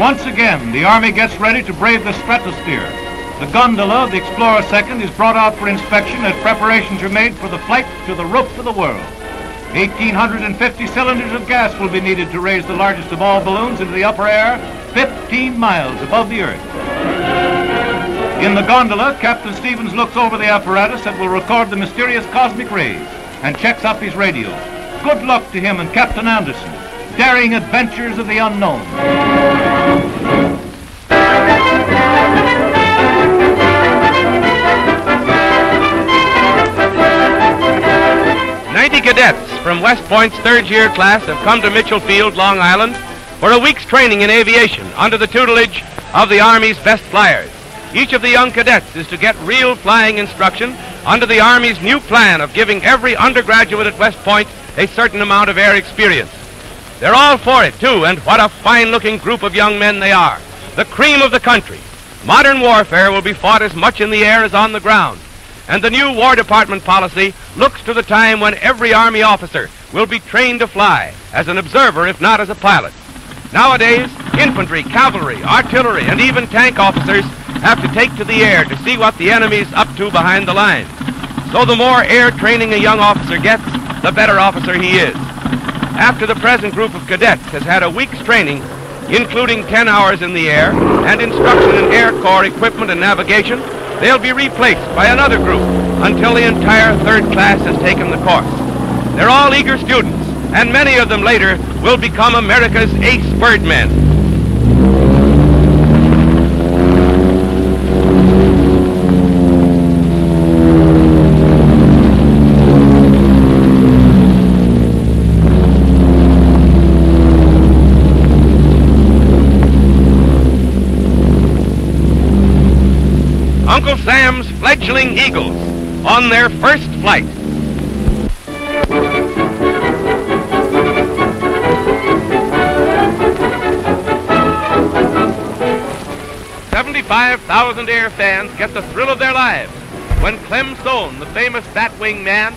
Once again, the Army gets ready to brave the stratosphere. The gondola of the Explorer Second is brought out for inspection as preparations are made for the flight to the roof of the world. 1,850 cylinders of gas will be needed to raise the largest of all balloons into the upper air, 15 miles above the Earth. In the gondola, Captain Stevens looks over the apparatus that will record the mysterious cosmic rays and checks up his radio. Good luck to him and Captain Anderson. Daring adventures of the unknown. 90 cadets from West Point's third year class have come to Mitchel Field, Long Island, for a week's training in aviation under the tutelage of the Army's best flyers. Each of the young cadets is to get real flying instruction under the Army's new plan of giving every undergraduate at West Point a certain amount of air experience. They're all for it, too, and what a fine-looking group of young men they are. The cream of the country. Modern warfare will be fought as much in the air as on the ground. And the new War Department policy looks to the time when every Army officer will be trained to fly, as an observer if not as a pilot. Nowadays, infantry, cavalry, artillery, and even tank officers have to take to the air to see what the enemy's up to behind the lines. So the more air training a young officer gets, the better officer he is. After the present group of cadets has had a week's training, including 10 hours in the air and instruction in Air Corps equipment and navigation, they'll be replaced by another group until the entire third class has taken the course. They're all eager students, and many of them later will become America's ace birdmen. Uncle Sam's fledgling Eagles on their first flight. Seventy-five thousand air fans get the thrill of their lives when Clem Sohn, the famous Batwing man,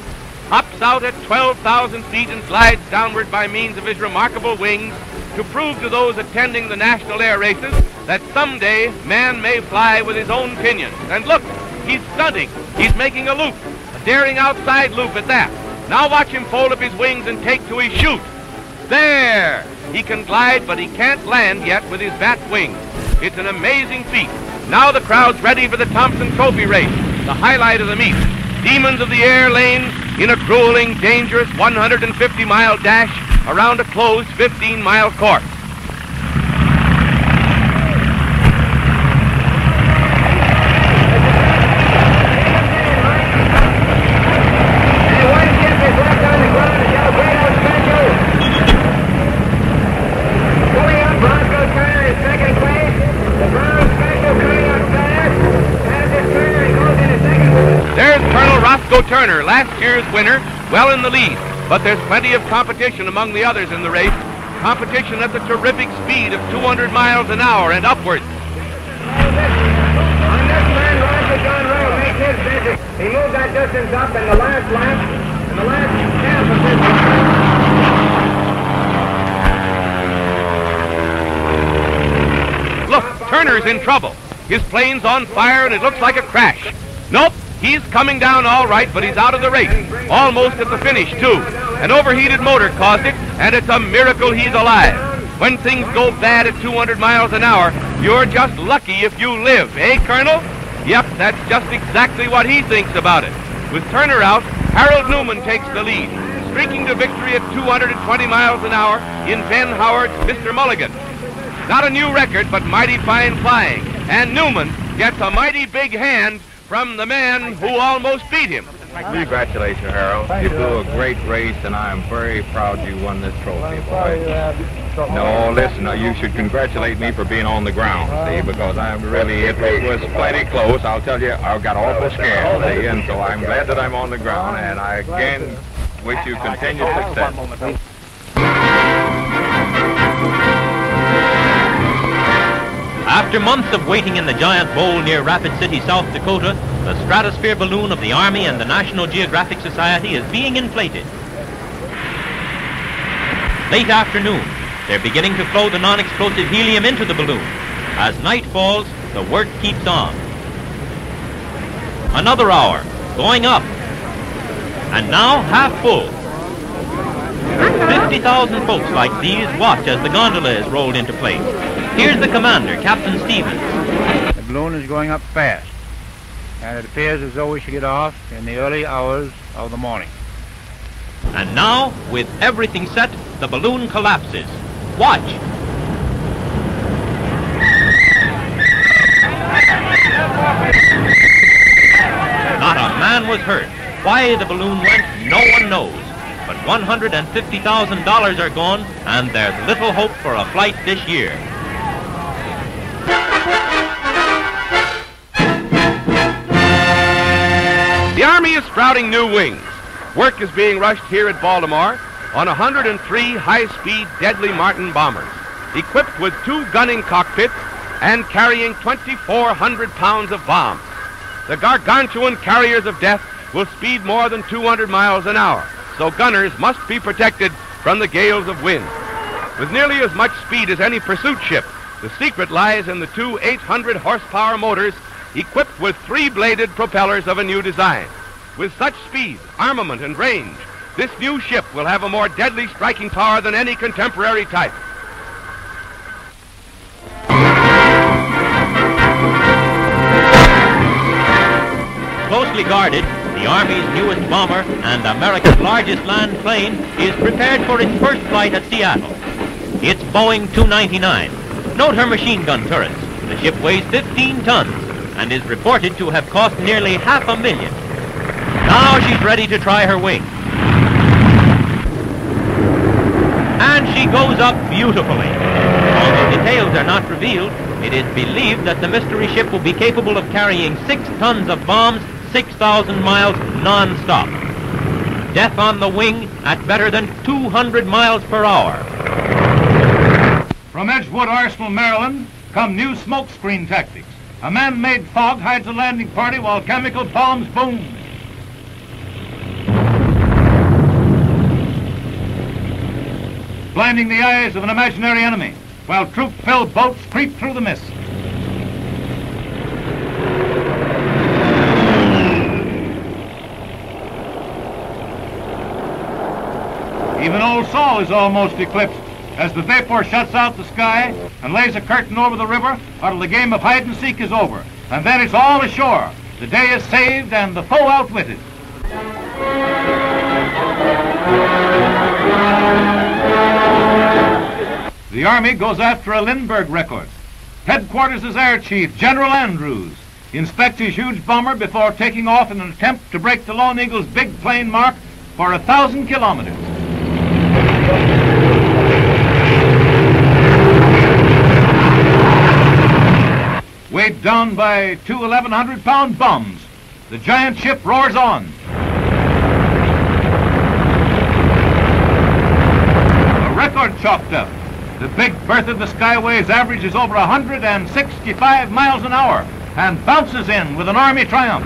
hops out at 12,000 feet and glides downward by means of his remarkable wings to prove to those attending the national air races that someday man may fly with his own pinions. And look, he's stunting. He's making a loop, a daring outside loop at that. Now watch him fold up his wings and take to his chute. There! He can glide, but he can't land yet with his bat wings. It's an amazing feat. Now the crowd's ready for the Thompson Trophy race, the highlight of the meet. Demons of the air lane in a grueling, dangerous 150-mile dash around a closed 15-mile course. Last year's winner, well in the lead. But there's plenty of competition among the others in the race. Competition at the terrific speed of 200 miles an hour and upwards. He moved that distance up in the last lap, in the last half of this. Look, Turner's in trouble. His plane's on fire and it looks like a crash. Nope, he's coming down all right, but he's out of the race. Almost at the finish, too. An overheated motor caused it, and it's a miracle he's alive. When things go bad at 200 miles an hour, you're just lucky if you live, eh, Colonel? Yep, that's just exactly what he thinks about it. With Turner out, Harold Neumann takes the lead, streaking to victory at 220 miles an hour in Ben Howard's Mr. Mulligan. Not a new record, but mighty fine flying. And Neumann gets a mighty big hand from the man who almost beat him. Congratulations, Harold. You blew a great race, and I am very proud you won this trophy, boy. No, listen, you should congratulate me for being on the ground, see, because I'm really, it was plenty close. I'll tell you, I got awful scared, see, and so I'm glad that I'm on the ground, and I again wish you continued success. After months of waiting in the giant bowl near Rapid City, South Dakota, the stratosphere balloon of the Army and the National Geographic Society is being inflated. Late afternoon, They're beginning to flow the non-explosive helium into the balloon. As night falls, the work keeps on. Another hour, going up. And now half full. 50,000 folks like these watch as the gondola is rolled into place. Here's the commander, Captain Stevens. The balloon is going up fast, and it appears as though we should get off in the early hours of the morning. And now, with everything set, the balloon collapses. Watch. Not a man was hurt. Why the balloon went, no one knows. But $150,000 are gone, and there's little hope for a flight this year. Sprouting new wings. Work is being rushed here at Baltimore on 103 high-speed deadly Martin bombers, equipped with two gunning cockpits and carrying 2,400 pounds of bombs. The gargantuan carriers of death will speed more than 200 miles an hour, so gunners must be protected from the gales of wind. With nearly as much speed as any pursuit ship, the secret lies in the two 800 horsepower motors equipped with three-bladed propellers of a new design. With such speed, armament, and range, this new ship will have a more deadly striking power than any contemporary type. Closely guarded, the Army's newest bomber and America's largest land plane is prepared for its first flight at Seattle. It's Boeing 299. Note her machine gun turrets. The ship weighs 15 tons and is reported to have cost nearly half a million. Now she's ready to try her wing. And she goes up beautifully. Although details are not revealed, it is believed that the mystery ship will be capable of carrying six tons of bombs 6,000 miles non-stop. Death on the wing at better than 200 miles per hour. From Edgewood Arsenal, Maryland, come new smokescreen tactics. A man-made fog hides the landing party while chemical bombs boom. Blinding the eyes of an imaginary enemy, while troop-filled boats creep through the mist. Even old Sol is almost eclipsed as the vapor shuts out the sky and lays a curtain over the river until the game of hide and seek is over. And then it's all ashore. The day is saved and the foe outwitted. The Army goes after a Lindbergh record. Headquarters is Air Chief General Andrews. Inspects his huge bomber before taking off in an attempt to break the Lone Eagle's big plane mark for a thousand kilometers. Weighed down by two 1,100 pound bombs, the giant ship roars on. A record chalked up. The Big Bertha the Skyways averages over 165 miles an hour and bounces in with an Army triumph.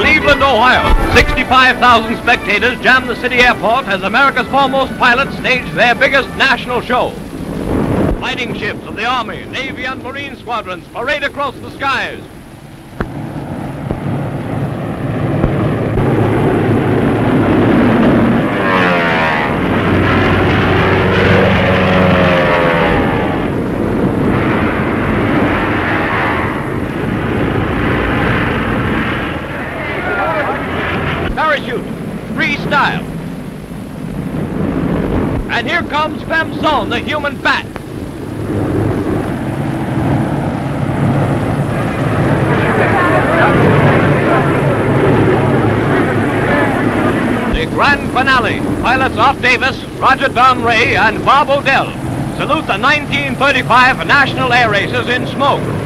Cleveland, Ohio. 65,000 spectators jam the city airport as America's foremost pilots stage their biggest national show. Fighting ships of the Army, Navy, and Marine squadrons parade across the skies. Parachute, freestyle. And here comes Clem Sohn, the human bat. The grand finale. Pilots Off Davis, Roger Don Rae, and Bob Odell salute the 1935 National Air Races in smoke.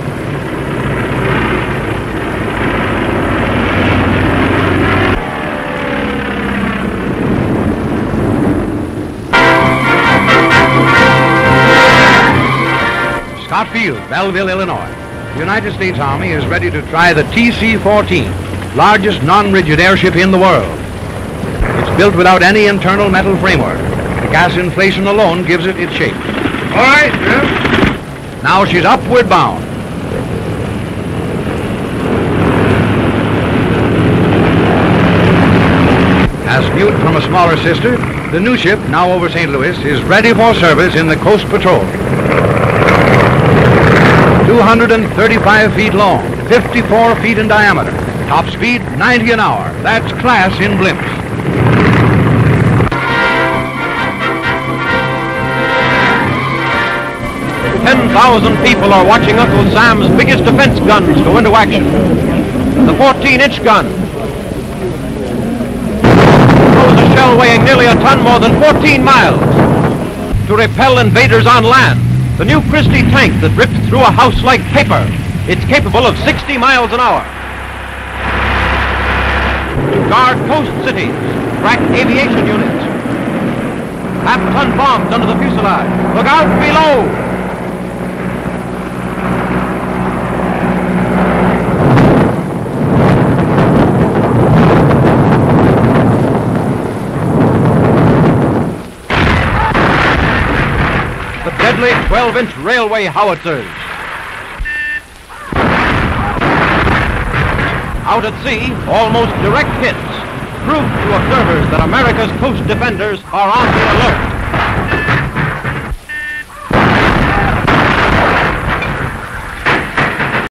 Scott Field, Belleville, Illinois. The United States Army is ready to try the TC-14, largest non-rigid airship in the world. It's built without any internal metal framework. The gas inflation alone gives it its shape. All right. Now she's upward bound. As mute from a smaller sister, the new ship, now over St. Louis, is ready for service in the Coast Patrol. 235 feet long, 54 feet in diameter. Top speed, 90 an hour. That's class in blimps. Ten thousand people are watching Uncle Sam's biggest defense guns go into action. The 14-inch gun throws a shell weighing nearly a ton more than 14 miles to repel invaders on land. The new Christie tank that rips through a house like paper. It's capable of 60 miles an hour. To guard coast cities, crack aviation units, half-ton bombs under the fuselage. Look out below! the deadly 12-inch railway howitzers. Out at sea, almost direct hits prove to observers that America's coast defenders are on the alert.